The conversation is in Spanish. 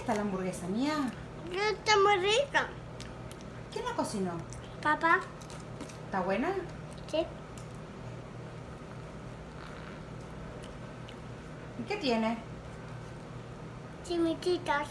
está la hamburguesa mía? Está muy rica. ¿Quién la cocinó? Papá, ¿Está buena? sí. ¿Y qué tiene? Chimititas.